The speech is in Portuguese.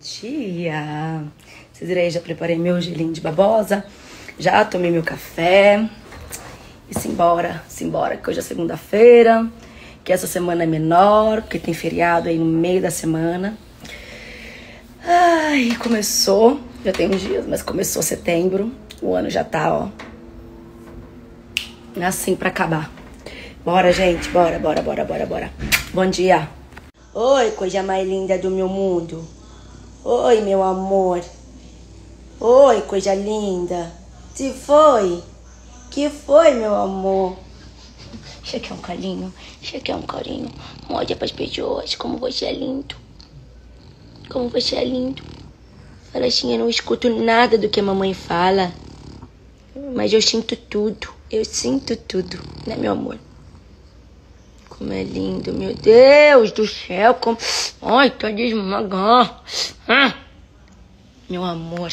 dia! Vocês viram aí, já preparei meu gelinho de babosa, já tomei meu café. E simbora, simbora, que hoje é segunda-feira, que essa semana é menor, porque tem feriado aí no meio da semana. Ai, começou, já tem uns dias, mas começou setembro, o ano já tá, ó, assim pra acabar. Bora, gente, bora, bora, bora, bora, bora. Bom dia! Oi, coisa mais linda do meu mundo. Oi, meu amor. Oi, coisa linda. Se foi? Que foi, meu amor? Você quer um carinho? Você quer um carinho? Olha para as pessoas como você é lindo. Como você é lindo. Fala assim, eu não escuto nada do que a mamãe fala. Mas eu sinto tudo. Eu sinto tudo, né, meu amor? Como é lindo, meu Deus do céu. Como... Ai, tô desmagando. Ah, meu amor.